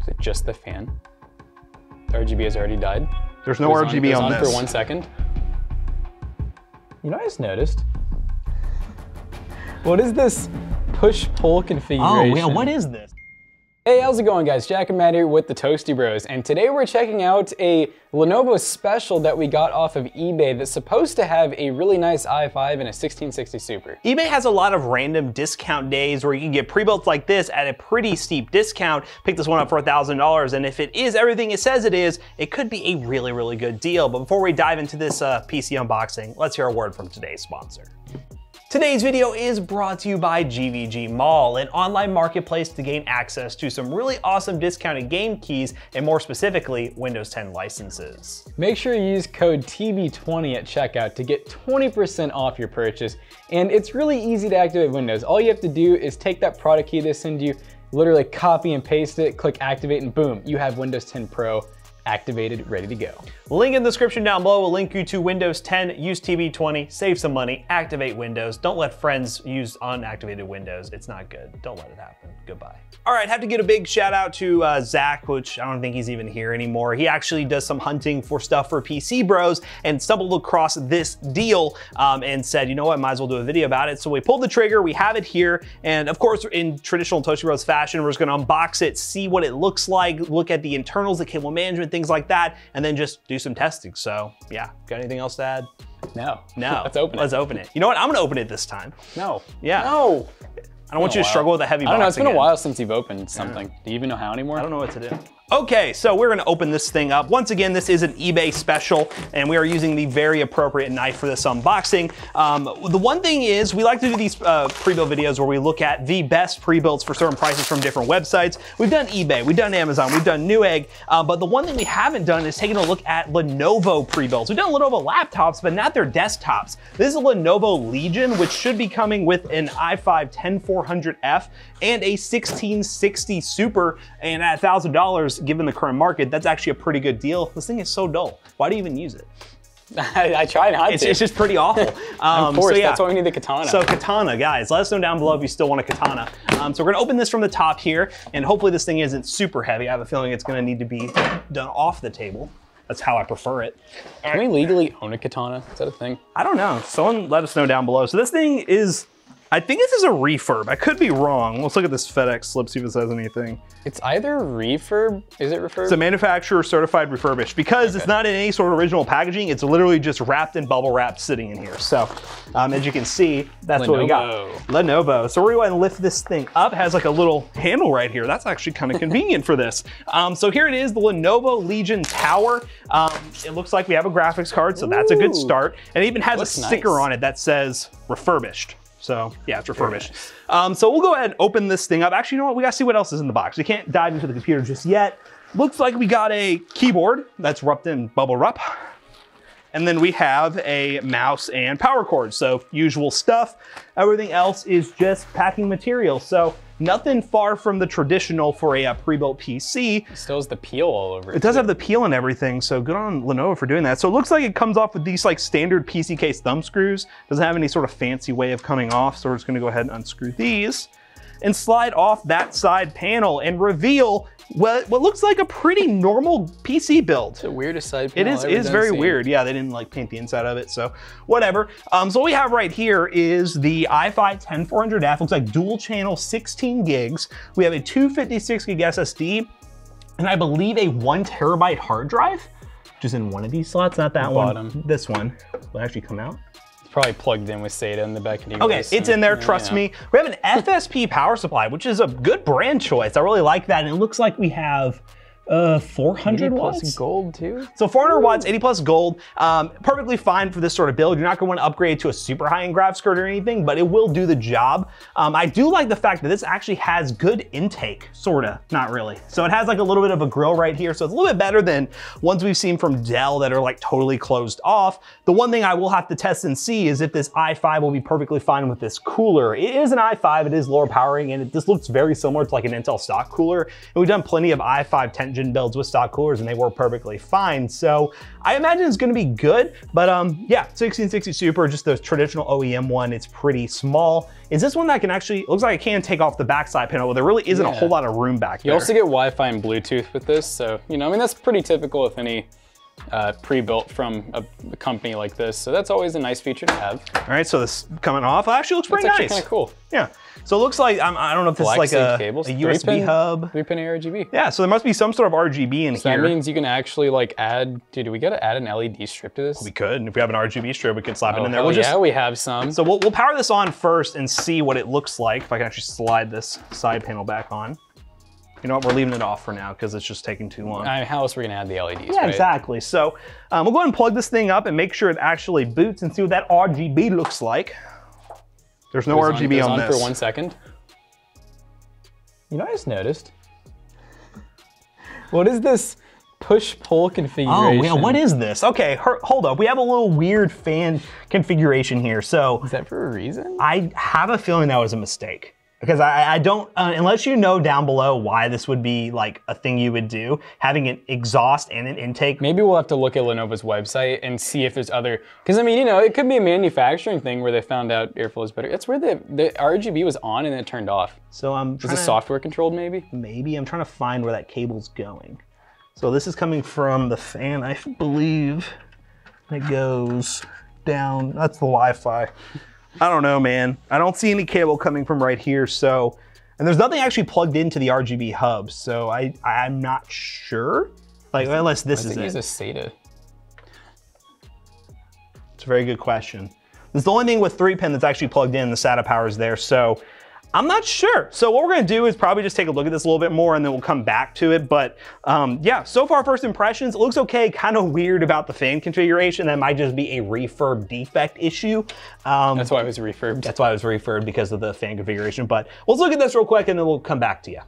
Is it just the fan? The RGB has already died. There's no Goes RGB goes on, this. for one second. You know, I just noticed. What is this push-pull oh, configuration? Oh, yeah, what is this? Hey, how's it going guys? Jack and Matt here with the Toasty Bros, and today we're checking out a Lenovo special that we got off of eBay that's supposed to have a really nice i5 and a 1660 Super. eBay has a lot of random discount days where you can get pre-built like this at a pretty steep discount. Pick this one up for $1,000, and if it is everything it says it is, it could be a really, really good deal. But before we dive into this uh, PC unboxing, let's hear a word from today's sponsor. Today's video is brought to you by GVG Mall, an online marketplace to gain access to some really awesome discounted game keys and more specifically, Windows 10 licenses. Make sure you use code TB20 at checkout to get 20% off your purchase, and it's really easy to activate Windows. All you have to do is take that product key they send you, literally copy and paste it, click activate, and boom, you have Windows 10 Pro activated, ready to go. Link in the description down below will link you to Windows 10, use TB20, save some money, activate Windows. Don't let friends use unactivated Windows. It's not good. Don't let it happen. Goodbye. All right, have to get a big shout out to uh, Zach, which I don't think he's even here anymore. He actually does some hunting for stuff for PC Bros and stumbled across this deal um, and said, you know what, might as well do a video about it. So we pulled the trigger, we have it here, and of course, in traditional Toasty Bros fashion, we're just gonna unbox it, see what it looks like, look at the internals, the cable management, things like that, and then just do some testing. So yeah, got anything else to add? No. No. Let's open it. Let's open it. You know what? I'm gonna open it this time. No. Yeah. No. I don't want you to struggle with a heavy I don't know, it's been a while since you've opened something. Do you even know how anymore? I don't know what to do. Okay, so we're gonna open this thing up. Once again, this is an eBay special, and we are using the very appropriate knife for this unboxing. Um, the one thing is, we like to do these uh, pre-built videos where we look at the best pre-builts for certain prices from different websites. We've done eBay, we've done Amazon, we've done Newegg, uh, but the one thing we haven't done is taking a look at Lenovo pre-builts. We've done Lenovo laptops, but not their desktops. This is a Lenovo Legion, which should be coming with an i5 10400F and a 1660 Super, and at $1,000, given the current market, that's actually a pretty good deal. This thing is so dull. Why do you even use it? I, I try not It's, to. it's just pretty awful. Um, of course, so yeah. that's why we need the katana. So katana, guys, let us know down below if you still want a katana. Um, so we're gonna open this from the top here, and hopefully this thing isn't super heavy. I have a feeling it's gonna need to be done off the table. That's how I prefer it. Can we legally own a katana? Is that a thing? I don't know. Someone let us know down below. So this thing is, I think this is a refurb. I could be wrong. Let's look at this FedEx slip, see if it says anything. It's either refurb. Is it refurb? It's a manufacturer certified refurbished because it's not in any sort of original packaging. It's literally just wrapped in bubble wrap sitting in here. So um, as you can see, that's what we got. Lenovo. Lenovo. So we're going to lift this thing up. It has like a little handle right here. That's actually kind of convenient for this. Um, so here it is, the Lenovo Legion Tower. Um, it looks like we have a graphics card, so that's a good start. And it even has a sticker nice. on it that says refurbished. So yeah, it's refurbished. Um, so we'll go ahead and open this thing up. Actually, you know what? We gotta see what else is in the box. We can't dive into the computer just yet. Looks like we got a keyboard that's wrapped in bubble wrap. And then we have a mouse and power cord. So usual stuff. Everything else is just packing material. So nothing far from the traditional for a, uh, pre-built PC. It Still has the peel all over it. It does have the peel and everything, so good on Lenovo for doing that. So it looks like it comes off with these like standard PC case thumb screws. Doesn't have any sort of fancy way of coming off, so we're just gonna go ahead and unscrew these and slide off that side panel and reveal what, what looks like a pretty normal PC build. the weirdest side It panel is, it ever is very weird. Yeah, they didn't like paint the inside of it, so whatever. Um, so what we have right here is the i5 10400F. Looks like dual channel 16 gigs. We have a 256 gig SSD, and I believe a one terabyte hard drive, which is in one of these slots, not that one. bottom. This one will actually come out. Probably plugged in with SATA in the back of the Okay, it's in there, mm, trust me. We have an FSP power supply, which is a good brand choice. I really like that. And it looks like we have uh, 400 plus watts. gold too. So 400 watts, 80 plus gold, um, perfectly fine for this sort of build. You're not going to want to upgrade to a super high-end graphics card or anything, but it will do the job. Um, I do like the fact that this actually has good intake, sorta, not really. So it has like a little bit of a grill right here, so it's a little bit better than ones we've seen from Dell that are like totally closed off. The one thing I will have to test and see is if this i5 will be perfectly fine with this cooler. It is an i5, it is lower powering, and it, this looks very similar to like an Intel stock cooler. And we've done plenty of i5 10th engine builds with stock coolers and they work perfectly fine. So I imagine it's gonna be good, but um, yeah, 1660 Super, just the traditional OEM one, it's pretty small. Is this one that can actually, looks like it can take off the backside panel, but there really isn't yeah. a whole lot of room back you there. You also get Wi-Fi and Bluetooth with this, so, you know, I mean, that's pretty typical with any uh, pre-built from a, a, company like this. So that's always a nice feature to have. All right, so this coming off actually looks pretty that's nice. kind of cool. Yeah. So it looks like, I'm, I do not know if this Black is like a, cables, a USB pin, hub. Three pin RGB. Yeah, so there must be some sort of RGB in so here. That means you can actually like add, dude, do we gotta add an LED strip to this? We could, and if we have an RGB strip, we could slap oh, it in there. We'll yeah, just, we have some. So we'll, we'll power this on first and see what it looks like. If I can actually slide this side panel back on. You know what, we're leaving it off for now because it's just taking too long. I mean, how else are we gonna add the LEDs, Yeah, right? exactly. So um, we'll go ahead and plug this thing up and make sure it actually boots and see what that RGB looks like. There's no goes RGB on, on, on this. for one second. You know, I just noticed. What is this push-pull configuration? Oh, yeah, what is this? Okay, hold up. We have a little weird fan configuration here. So Is that for a reason? I have a feeling that was a mistake because I, I don't, uh, unless you know down below why this would be like a thing you would do, having an exhaust and an intake. Maybe we'll have to look at Lenovo's website and see if there's other, because I mean, you know, it could be a manufacturing thing where they found out airflow is better. That's where the, the RGB was on and then it turned off. So I'm Is it software controlled maybe? Maybe, I'm trying to find where that cable's going. So this is coming from the fan, I believe. It goes down, that's the Wi-Fi. I don't know, man. I don't see any cable coming from right here, so, and there's nothing actually plugged into the RGB hub, so I, I'm not sure. Like, unless this is it. a SATA? It's a very good question. This is the only thing with three pin that's actually plugged in, the SATA power is there, so I'm not sure. So what we're gonna do is probably just take a look at this a little bit more and then we'll come back to it. But um, yeah, so far first impressions, it looks okay, kind of weird about the fan configuration. That might just be a refurb defect issue. Um, that's why it was refurbed. That's why it was refurbed because of the fan configuration. But let's look at this real quick and then we'll come back to you.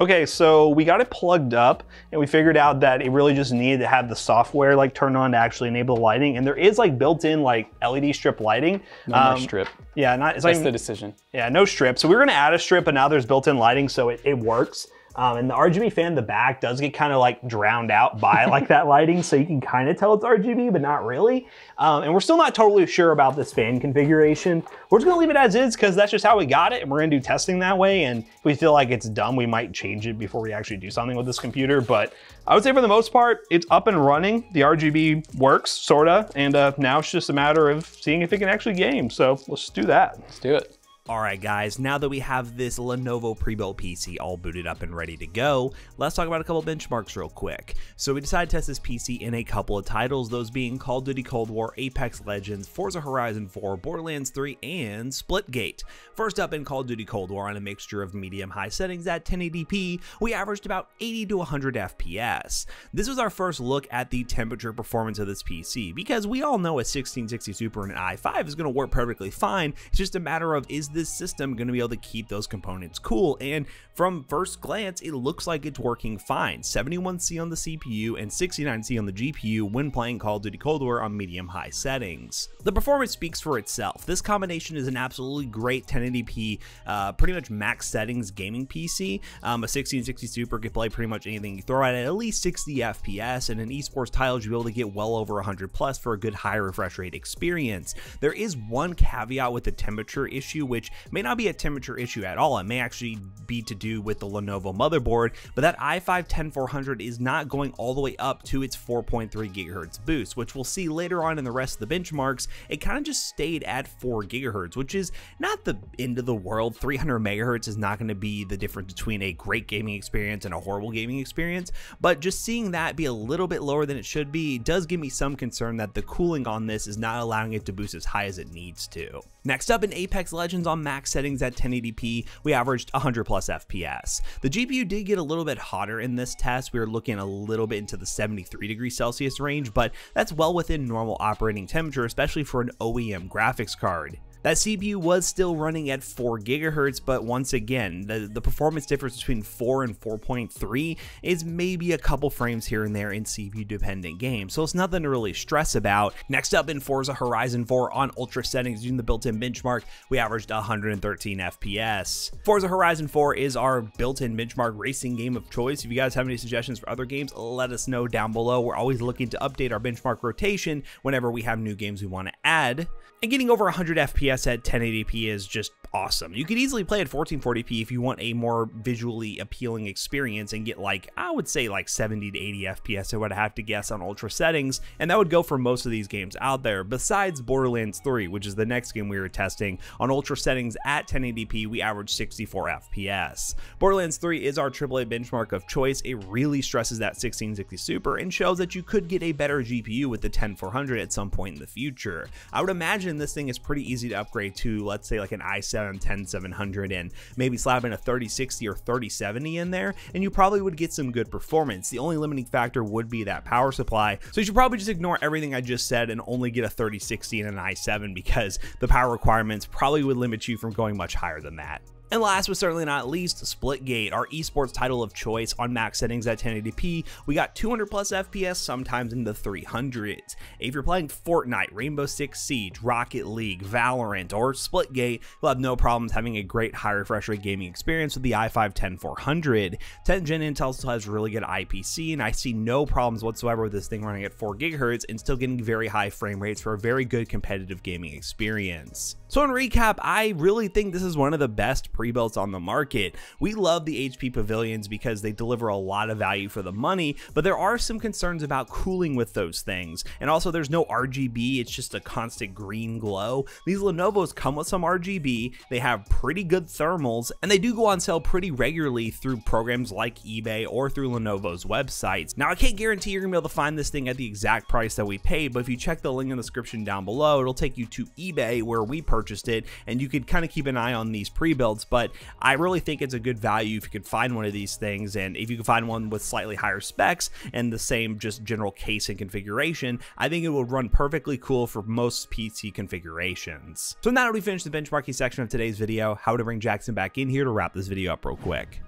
Okay, so we got it plugged up and we figured out that it really just needed to have the software like turned on to actually enable the lighting. And there is like built-in like LED strip lighting. No um, strip. Yeah, not, it's That's like, the decision. Yeah, no strip. So we were gonna add a strip, but now there's built-in lighting, so it, it works. Um, and the RGB fan in the back does get kind of like drowned out by like that lighting, so you can kind of tell it's RGB, but not really. Um, and we're still not totally sure about this fan configuration. We're just gonna leave it as is because that's just how we got it, and we're gonna do testing that way. And if we feel like it's dumb, we might change it before we actually do something with this computer. But I would say for the most part, it's up and running. The RGB works, sorta, and uh, now it's just a matter of seeing if it can actually game. So let's do that. Let's do it. Alright guys, now that we have this Lenovo pre-built PC all booted up and ready to go, let's talk about a couple benchmarks real quick. So we decided to test this PC in a couple of titles, those being Call of Duty Cold War, Apex Legends, Forza Horizon 4, Borderlands 3, and Splitgate. First up in Call of Duty Cold War on a mixture of medium-high settings at 1080p, we averaged about 80 to 100 FPS. This was our first look at the temperature performance of this PC, because we all know a 1660 Super and an i5 is going to work perfectly fine, it's just a matter of is this system going to be able to keep those components cool? And from first glance, it looks like it's working fine. 71C on the CPU and 69C on the GPU when playing Call of Duty Cold War on medium-high settings. The performance speaks for itself. This combination is an absolutely great 1080p, uh, pretty much max settings gaming PC. Um, a 1660 Super can play pretty much anything you throw at it at least 60 FPS, and in esports titles, you'll be able to get well over 100 plus for a good high refresh rate experience. There is one caveat with the temperature issue, which may not be a temperature issue at all. It may actually be to do with the Lenovo motherboard, but that i5-10400 is not going all the way up to its 4.3 gigahertz boost, which we'll see later on in the rest of the benchmarks. It kind of just stayed at 4 gigahertz, which is not the end of the world. 300 megahertz is not going to be the difference between a great gaming experience and a horrible gaming experience, but just seeing that be a little bit lower than it should be does give me some concern that the cooling on this is not allowing it to boost as high as it needs to. Next up in Apex Legends on max settings at 1080p, we averaged 100 plus FPS. The GPU did get a little bit hotter in this test. We were looking a little bit into the 73 degrees Celsius range, but that's well within normal operating temperature, especially for an OEM graphics card. That CPU was still running at 4 gigahertz, but once again, the, the performance difference between 4 and 4.3 is maybe a couple frames here and there in CPU dependent games, so it's nothing to really stress about. Next up in Forza Horizon 4 on ultra settings using the built-in benchmark, we averaged 113 FPS. Forza Horizon 4 is our built-in benchmark racing game of choice. If you guys have any suggestions for other games, let us know down below. We're always looking to update our benchmark rotation whenever we have new games we want to add. And getting over 100 FPS at 1080p is just awesome. You could easily play at 1440p if you want a more visually appealing experience and get like, I would say like 70 to 80 FPS, I would have to guess on ultra settings, and that would go for most of these games out there, besides Borderlands 3, which is the next game we were testing. On ultra settings at 1080p, we average 64 FPS. Borderlands 3 is our AAA benchmark of choice. It really stresses that 1660 Super and shows that you could get a better GPU with the 10400 at some point in the future. I would imagine this thing is pretty easy to upgrade to, let's say like an i7 10700 and maybe slap in a 3060 or 3070 in there, and you probably would get some good performance. The only limiting factor would be that power supply, so you should probably just ignore everything I just said and only get a 3060 and an i7 because the power requirements probably would limit you from going much higher than that. And last but certainly not least, Splitgate, our esports title of choice on max settings at 1080p. We got 200 plus FPS, sometimes in the 300s. If you're playing Fortnite, Rainbow Six Siege, Rocket League, Valorant, or Splitgate, you'll have no problems having a great high refresh rate gaming experience with the i5 10400. 10 Gen Intel still has really good IPC, and I see no problems whatsoever with this thing running at 4 GHz and still getting very high frame rates for a very good competitive gaming experience. So in recap, I really think this is one of the best pre-builts on the market. We love the HP Pavilions because they deliver a lot of value for the money, but there are some concerns about cooling with those things. And also there's no RGB, it's just a constant green glow. These Lenovo's come with some RGB, they have pretty good thermals, and they do go on sale pretty regularly through programs like eBay or through Lenovo's websites. Now I can't guarantee you're gonna be able to find this thing at the exact price that we paid, but if you check the link in the description down below, it'll take you to eBay where we purchased it, and you could kind of keep an eye on these pre-builds, but I really think it's a good value if you could find one of these things, and if you can find one with slightly higher specs and the same just general case and configuration, I think it will run perfectly cool for most PC configurations. So now that we finished the benchmarking section of today's video, how to bring Jackson back in here to wrap this video up real quick.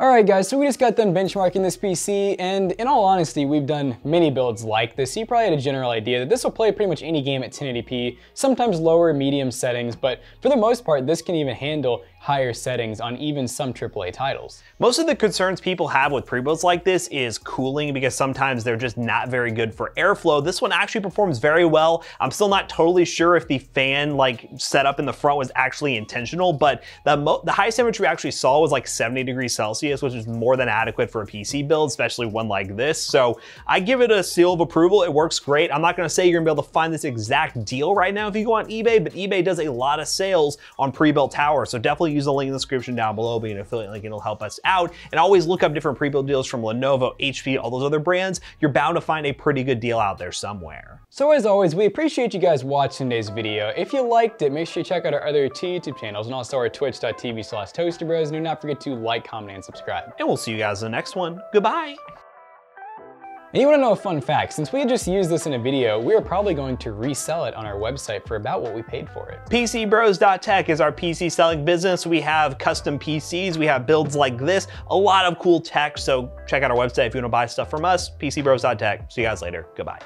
Alright guys, so we just got done benchmarking this PC, and in all honesty, we've done many builds like this. You probably had a general idea that this will play pretty much any game at 1080p, sometimes lower, medium settings, but for the most part, this can even handle higher settings on even some AAA titles. Most of the concerns people have with pre-builds like this is cooling because sometimes they're just not very good for airflow. This one actually performs very well. I'm still not totally sure if the fan like setup in the front was actually intentional, but the, the highest temperature we actually saw was like 70 degrees Celsius, which is more than adequate for a PC build, especially one like this. So I give it a seal of approval. It works great. I'm not gonna say you're gonna be able to find this exact deal right now if you go on eBay, but eBay does a lot of sales on pre-built towers. So definitely use the link in the description down below, being an affiliate link, it'll help us out. And always look up different pre-built deals from Lenovo, HP, all those other brands. You're bound to find a pretty good deal out there somewhere. So as always, we appreciate you guys watching today's video. If you liked it, make sure you check out our other two YouTube channels and also our twitch.tv slash toastybros. And do not forget to like, comment, and subscribe. And we'll see you guys in the next one. Goodbye. And you wanna know a fun fact? Since we just used this in a video, we are probably going to resell it on our website for about what we paid for it. PCBros.tech is our PC selling business. We have custom PCs, we have builds like this, a lot of cool tech. So check out our website if you wanna buy stuff from us, PCBros.tech. See you guys later, goodbye.